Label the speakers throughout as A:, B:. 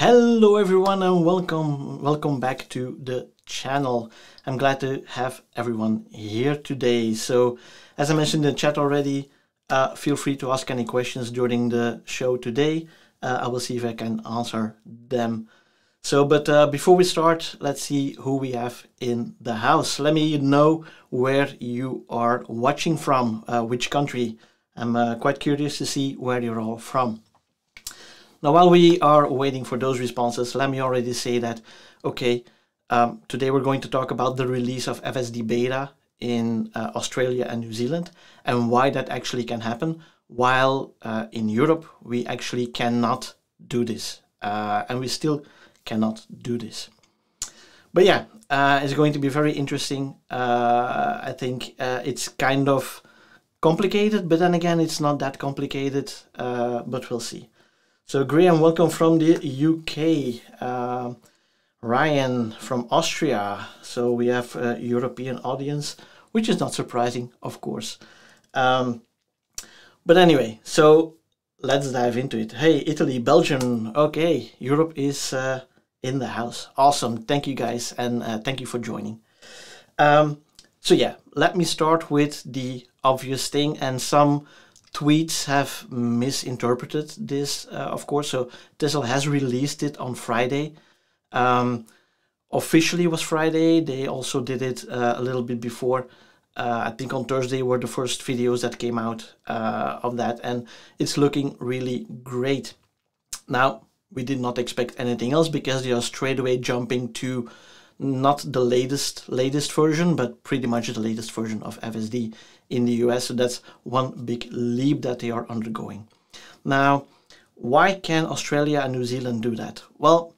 A: Hello everyone and welcome welcome back to the channel. I'm glad to have everyone here today. So as I mentioned in the chat already, uh, feel free to ask any questions during the show today. Uh, I will see if I can answer them. So, but uh, before we start, let's see who we have in the house. Let me know where you are watching from, uh, which country. I'm uh, quite curious to see where you're all from. Now, while we are waiting for those responses, let me already say that, okay, um, today we're going to talk about the release of FSD Beta in uh, Australia and New Zealand and why that actually can happen, while uh, in Europe we actually cannot do this. Uh, and we still cannot do this. But yeah, uh, it's going to be very interesting. Uh, I think uh, it's kind of complicated, but then again, it's not that complicated, but we'll see. So Graham, welcome from the UK. Uh, Ryan from Austria. So we have a European audience, which is not surprising, of course. Um, but anyway, so let's dive into it. Hey, Italy, Belgium. Okay, Europe is uh, in the house. Awesome. Thank you guys, and uh, thank you for joining. Um, so yeah, let me start with the obvious thing and some tweets have misinterpreted this, uh, of course. So Tesla has released it on Friday. Um, officially was Friday. They also did it uh, a little bit before. Uh, I think on Thursday were the first videos that came out uh, of that, and it's looking really great. Now we did not expect anything else because they are straight away jumping to not the latest latest version, but pretty much the latest version of FSD in the US. So that's one big leap that they are undergoing. Now, why can Australia and New Zealand do that? Well,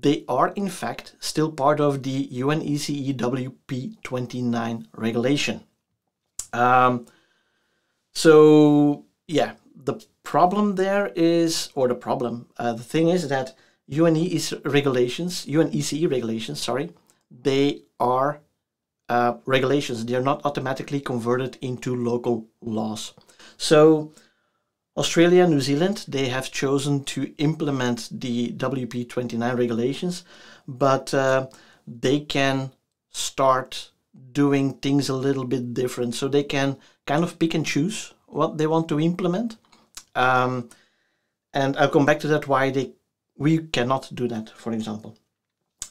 A: they are in fact still part of the UNECE WP29 regulation. Um, so yeah, the problem there is, or the problem, uh, the thing is that UNECE regulations, UNECE regulations, sorry, they are uh, regulations. They are not automatically converted into local laws. So Australia, New Zealand, they have chosen to implement the WP29 regulations, but uh, they can start doing things a little bit different. So they can kind of pick and choose what they want to implement. Um, and I'll come back to that why they we cannot do that, for example.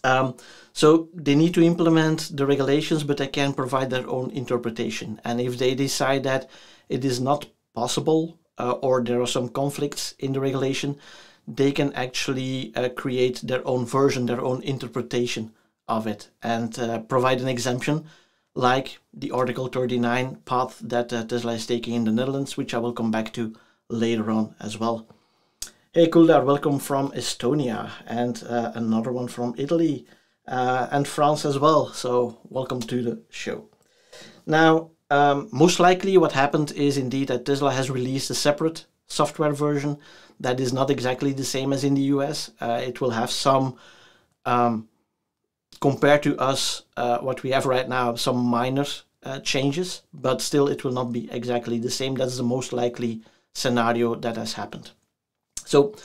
A: Um, so they need to implement the regulations, but they can provide their own interpretation. And if they decide that it is not possible uh, or there are some conflicts in the regulation, they can actually uh, create their own version, their own interpretation of it, and uh, provide an exemption, like the Article 39 path that uh, Tesla is taking in the Netherlands, which I will come back to later on as well. Hey Kuldar, welcome from Estonia and uh, another one from Italy uh, and France as well. So welcome to the show. Now, um, most likely what happened is indeed that Tesla has released a separate software version that is not exactly the same as in the US. Uh, it will have some, um, compared to us, uh, what we have right now, some minor uh, changes, but still it will not be exactly the same. That's the most likely scenario that has happened. So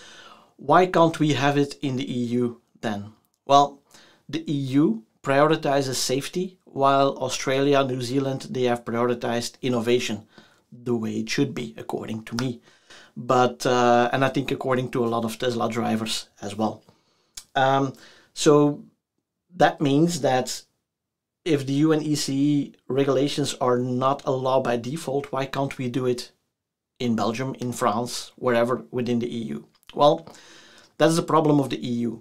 A: why can't we have it in the EU then? Well, the EU prioritizes safety while Australia, New Zealand, they have prioritized innovation the way it should be, according to me. But, uh, and I think according to a lot of Tesla drivers as well. Um, so that means that if the UNECE regulations are not a law by default, why can't we do it in Belgium, in France, wherever within the EU? Well, that's the problem of the EU.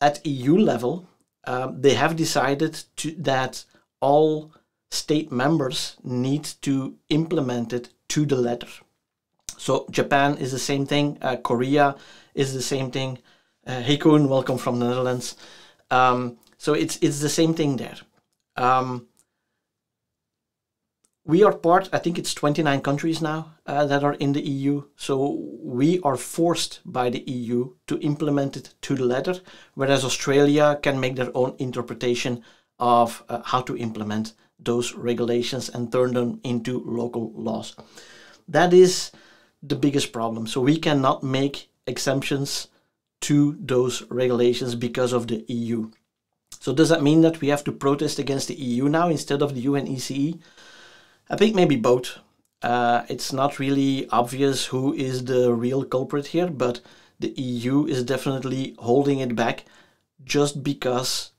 A: At EU level, um, they have decided to, that all state members need to implement it to the letter. So Japan is the same thing, uh, Korea is the same thing. Uh, hey Koen, welcome from the Netherlands. Um, so it's it's the same thing there. Um, we are part, I think it's 29 countries now uh, that are in the EU. So we are forced by the EU to implement it to the letter, whereas Australia can make their own interpretation of uh, how to implement those regulations and turn them into local laws. That is the biggest problem. So we cannot make exemptions to those regulations because of the EU. So does that mean that we have to protest against the EU now instead of the UNECE? I think maybe both. Uh, it's not really obvious who is the real culprit here, but the EU is definitely holding it back just because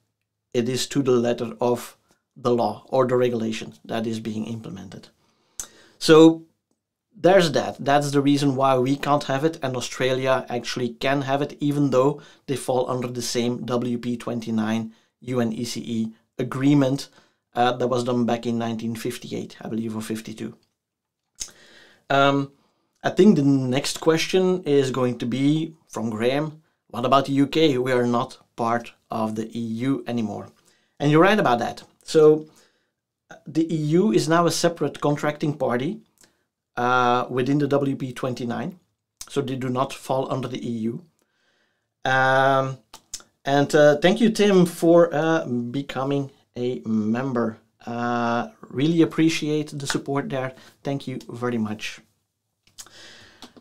A: it is to the letter of the law or the regulation that is being implemented. So there's that. That's the reason why we can't have it and Australia actually can have it even though they fall under the same WP29 UNECE agreement uh, that was done back in 1958, I believe, or 52. Um, I think the next question is going to be from Graham. What about the UK? We are not part of the EU anymore. And you're right about that. So the EU is now a separate contracting party uh, within the WP29. So they do not fall under the EU. Um, and uh, thank you, Tim, for uh, becoming a member. Uh, really appreciate the support there. Thank you very much.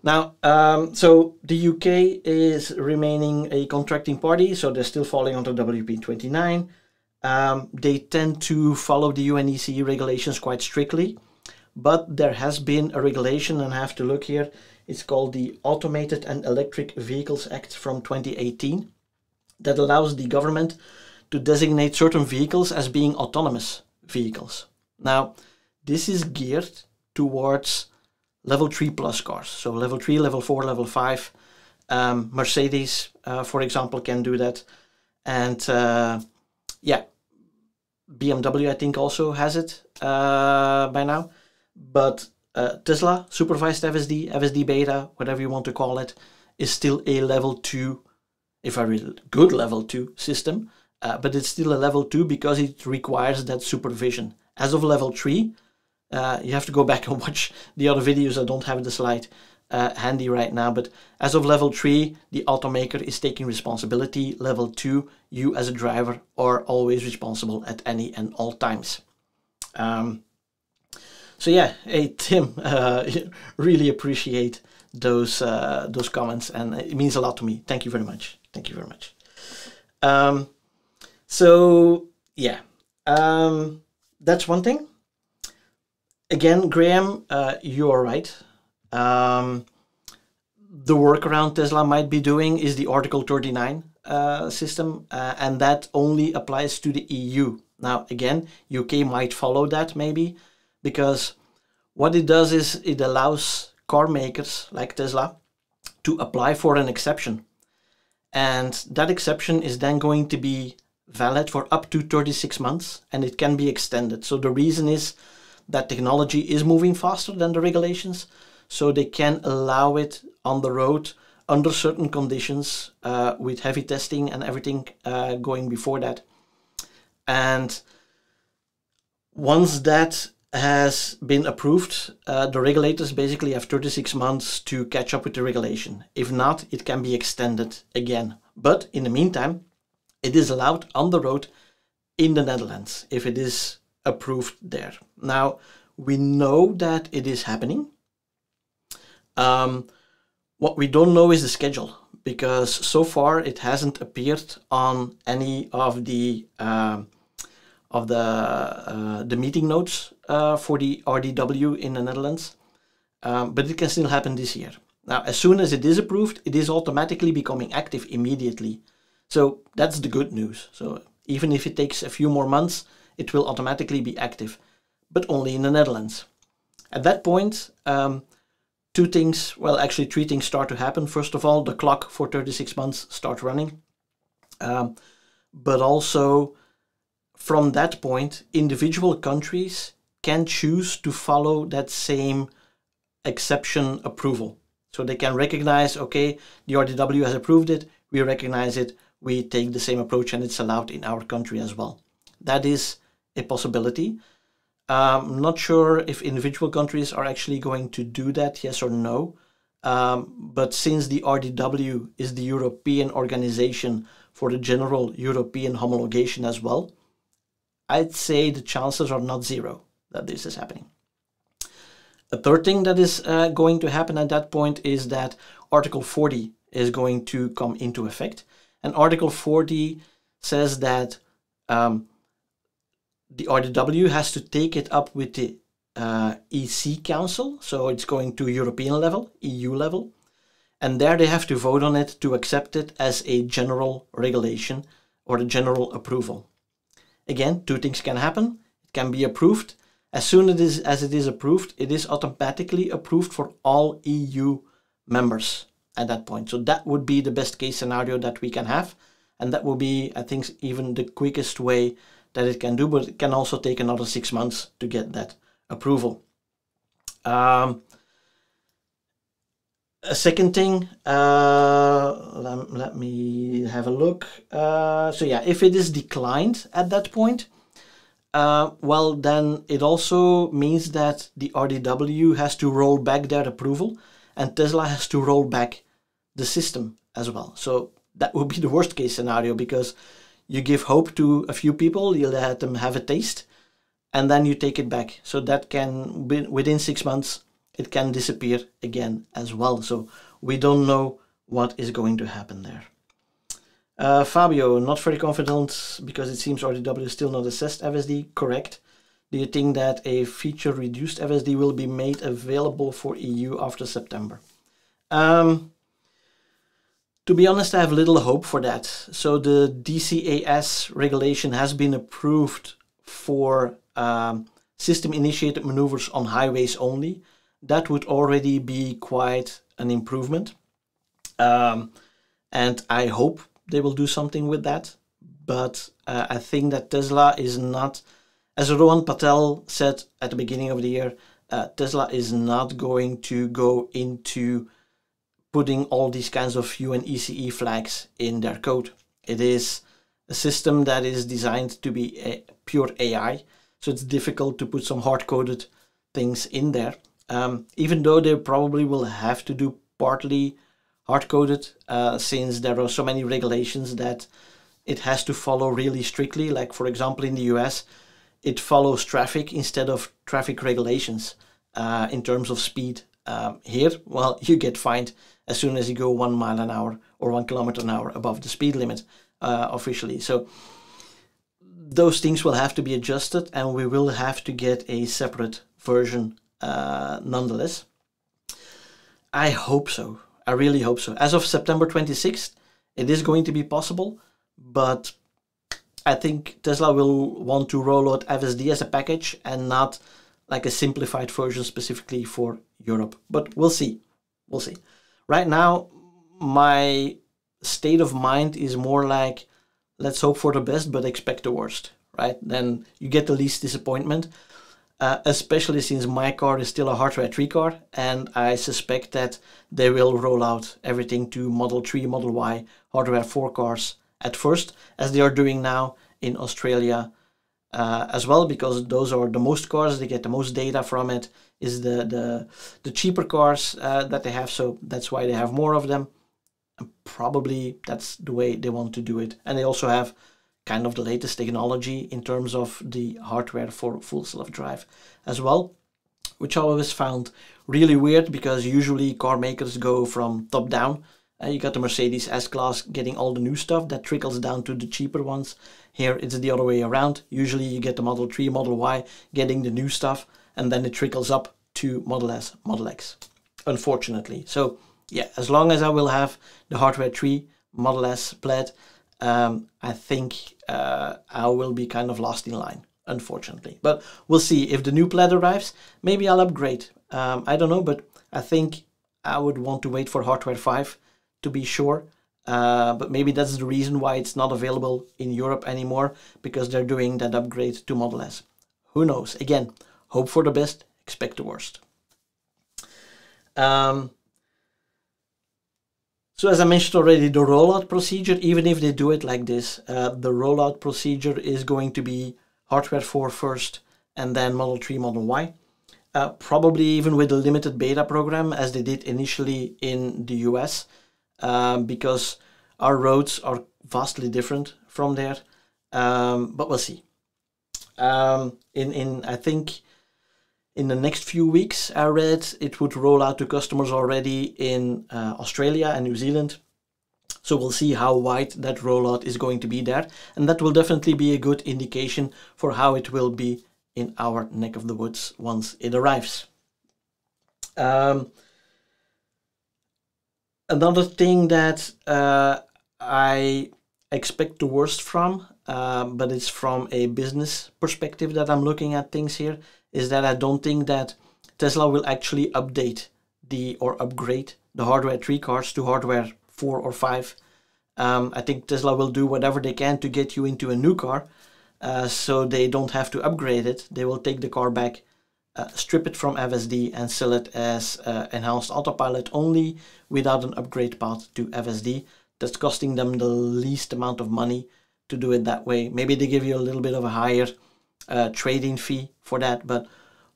A: Now, um, so the UK is remaining a contracting party, so they're still falling under WP29. Um, they tend to follow the UNECE regulations quite strictly, but there has been a regulation, and I have to look here. It's called the Automated and Electric Vehicles Act from 2018 that allows the government to designate certain vehicles as being autonomous vehicles. Now, this is geared towards level 3 plus cars. So level 3, level 4, level 5. Um, Mercedes, uh, for example, can do that. And uh, yeah, BMW, I think, also has it uh, by now. But uh, Tesla, supervised FSD, FSD beta, whatever you want to call it, is still a level 2 a very good level 2 system, uh, but it's still a level 2 because it requires that supervision. As of level 3, uh, you have to go back and watch the other videos. I don't have the slide uh, handy right now, but as of level 3, the automaker is taking responsibility. Level 2, you as a driver are always responsible at any and all times. Um, so yeah, hey Tim, uh, really appreciate those uh, those comments, and it means a lot to me. Thank you very much. Thank you very much. Um, so yeah, um, that's one thing. Again, Graham, uh, you are right. Um, the workaround Tesla might be doing is the Article 39 uh, system, uh, and that only applies to the EU. Now, again, UK might follow that maybe, because what it does is it allows car makers like Tesla to apply for an exception and that exception is then going to be valid for up to 36 months and it can be extended. So the reason is that technology is moving faster than the regulations, so they can allow it on the road under certain conditions uh, with heavy testing and everything uh, going before that. And once that has been approved, uh, the regulators basically have 36 months to catch up with the regulation. If not, it can be extended again. But in the meantime, it is allowed on the road in the Netherlands if it is approved there. Now, we know that it is happening. Um, what we don't know is the schedule because so far it hasn't appeared on any of the uh, of the uh, the meeting notes uh, for the RDW in the Netherlands, um, but it can still happen this year. Now, as soon as it is approved, it is automatically becoming active immediately. So that's the good news. So even if it takes a few more months, it will automatically be active, but only in the Netherlands. At that point, um, two things, well, actually three things start to happen. First of all, the clock for 36 months starts running. Um, but also from that point, individual countries can choose to follow that same exception approval. So they can recognize, okay, the RDW has approved it, we recognize it, we take the same approach and it's allowed in our country as well. That is a possibility. I'm um, not sure if individual countries are actually going to do that, yes or no. Um, but since the RDW is the European organization for the general European homologation as well, I'd say the chances are not zero that this is happening. A third thing that is uh, going to happen at that point is that Article 40 is going to come into effect. And Article 40 says that um, the RDW has to take it up with the uh, EC Council, so it's going to European level, EU level, and there they have to vote on it to accept it as a general regulation or a general approval. Again, two things can happen. It can be approved. As soon as it is, as it is approved, it is automatically approved for all EU members at that point. So that would be the best case scenario that we can have. And that will be, I think, even the quickest way that it can do, but it can also take another six months to get that approval. Um, a second thing, uh, let, let, me have a look. Uh, so yeah, if it is declined at that point, uh, well, then it also means that the RDW has to roll back their approval and Tesla has to roll back the system as well. So that would be the worst case scenario because you give hope to a few people, you let them have a taste, and then you take it back. So that can, be within six months, it can disappear again as well. So we don't know what is going to happen there. Uh, Fabio, not very confident because it seems RDW is still not assessed FSD. Correct. Do you think that a feature reduced FSD will be made available for EU after September? Um, to be honest, I have little hope for that. So the DCAS regulation has been approved for um, system initiated maneuvers on highways only. That would already be quite an improvement. Um, and I hope they will do something with that. But uh, I think that Tesla is not, as Rohan Patel said at the beginning of the year, uh, Tesla is not going to go into putting all these kinds of UN ECE flags in their code. It is a system that is designed to be a pure AI, so it's difficult to put some hard-coded things in there. Um, even though they probably will have to do partly hard-coded, uh, since there are so many regulations that it has to follow really strictly. Like for example, in the US, it follows traffic instead of traffic regulations uh, in terms of speed. Um, here, well, you get fined as soon as you go one mile an hour or one kilometer an hour above the speed limit uh, officially. So those things will have to be adjusted and we will have to get a separate version uh, nonetheless. I hope so. I really hope so. As of September 26th, it is going to be possible, but I think Tesla will want to roll out FSD as a package and not like a simplified version specifically for Europe. But we'll see. We'll see right now my state of mind is more like let's hope for the best but expect the worst right then you get the least disappointment uh, especially since my car is still a hardware 3 car and i suspect that they will roll out everything to model 3 model y hardware 4 cars at first as they are doing now in australia uh, as well because those are the most cars they get the most data from it is the the, the cheaper cars uh, that they have. So that's why they have more of them. And probably that's the way they want to do it. And they also have kind of the latest technology in terms of the hardware for full self-drive as well which I always found really weird because usually car makers go from top down uh, you got the Mercedes S-Class getting all the new stuff that trickles down to the cheaper ones. Here it's the other way around. Usually you get the Model 3, Model Y getting the new stuff and then it trickles up to Model S, Model X, unfortunately. So yeah, as long as I will have the hardware 3, Model S Plaid, um, I think uh, I will be kind of lost in line, unfortunately. But we'll see. If the new Plaid arrives, maybe I'll upgrade. Um, I don't know, but I think I would want to wait for hardware 5 to be sure. Uh, but maybe that's the reason why it's not available in Europe anymore because they're doing that upgrade to Model S. Who knows? Again, hope for the best, expect the worst. Um, so as I mentioned already, the rollout procedure, even if they do it like this, uh, the rollout procedure is going to be hardware 4 first and then Model 3, Model Y. Uh, probably even with a limited beta program as they did initially in the US um, because our roads are vastly different from there. Um, but we'll see. Um, in in I think in the next few weeks. I read it would roll out to customers already in uh, Australia and New Zealand. So we'll see how wide that rollout is going to be there. And that will definitely be a good indication for how it will be in our neck of the woods once it arrives. Um, another thing that uh, I expect the worst from, uh, but it's from a business perspective that I'm looking at things here, is that I don't think that Tesla will actually update the or upgrade the hardware 3 cars to hardware 4 or 5. Um, I think Tesla will do whatever they can to get you into a new car uh, so they don't have to upgrade it. They will take the car back, uh, strip it from FSD and sell it as uh, enhanced autopilot only without an upgrade path to FSD. That's costing them the least amount of money to do it that way. Maybe they give you a little bit of a higher uh, trading fee for that, but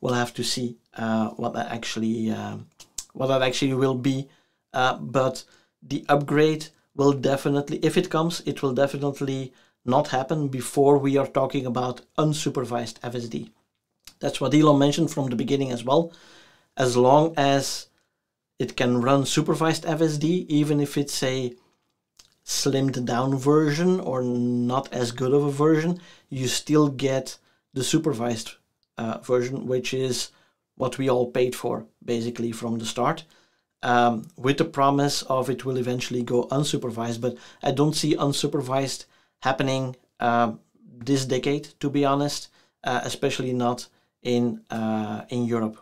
A: we'll have to see uh, what that actually um, what that actually will be. Uh, but the upgrade will definitely, if it comes, it will definitely not happen before we are talking about unsupervised FSD. That's what Elon mentioned from the beginning as well. As long as it can run supervised FSD, even if it's a slimmed down version or not as good of a version, you still get the supervised uh, version, which is what we all paid for basically from the start. Um, with the promise of it will eventually go unsupervised, but I don't see unsupervised happening uh, this decade, to be honest, uh, especially not in uh, in Europe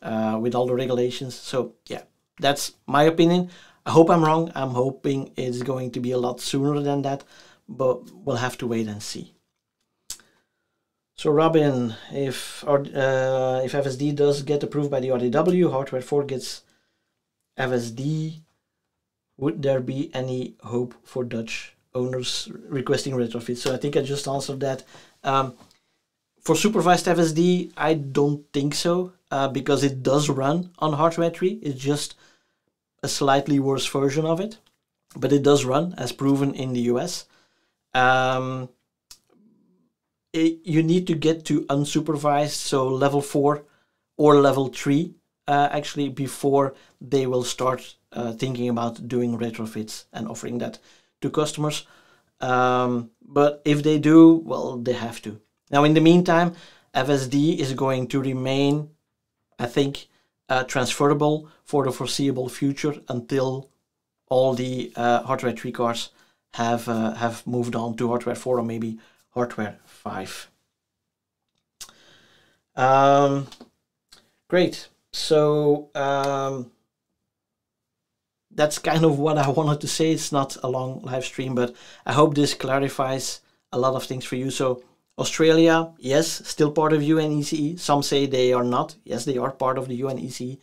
A: uh, with all the regulations. So yeah, that's my opinion. I hope I'm wrong. I'm hoping it's going to be a lot sooner than that, but we'll have to wait and see. So Robin, if uh, if FSD does get approved by the RDW, hardware 4 gets FSD, would there be any hope for Dutch owners requesting retrofit? So I think I just answered that. Um, for supervised FSD, I don't think so uh, because it does run on hardware 3. It's just a slightly worse version of it, but it does run as proven in the US. Um, it, you need to get to unsupervised, so level 4 or level 3 uh, actually before they will start uh, thinking about doing retrofits and offering that to customers. Um, but if they do, well, they have to. Now, in the meantime, FSD is going to remain, I think, uh, transferable for the foreseeable future until all the uh, hardware 3 cars have uh, have moved on to hardware 4 or maybe hardware 5. Um, great. So um, that's kind of what I wanted to say. It's not a long live stream, but I hope this clarifies a lot of things for you. So Australia, yes, still part of UNECE. Some say they are not. Yes, they are part of the UNECE,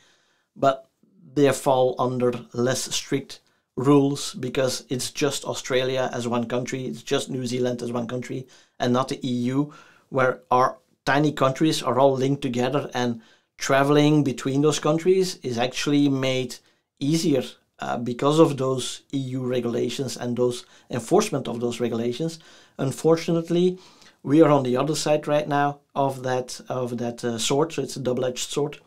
A: but they fall under less strict rules because it's just Australia as one country, it's just New Zealand as one country, and not the EU, where our tiny countries are all linked together and traveling between those countries is actually made easier uh, because of those EU regulations and those enforcement of those regulations. Unfortunately, we are on the other side right now of that of that uh, sword, so it's a double-edged sword.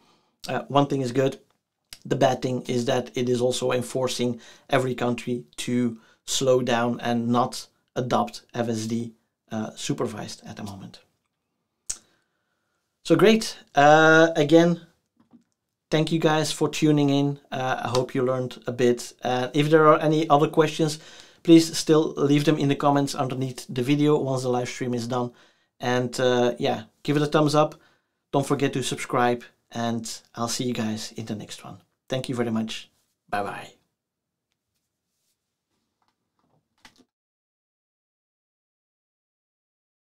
A: Uh, one thing is good. The bad thing is that it is also enforcing every country to slow down and not adopt FSD uh, supervised at the moment. So great. Uh, again, thank you guys for tuning in. Uh, I hope you learned a bit. Uh, if there are any other questions, please still leave them in the comments underneath the video once the live stream is done. And uh, yeah, give it a thumbs up. Don't forget to subscribe and I'll see you guys in the next one. Thank you very much. Bye bye.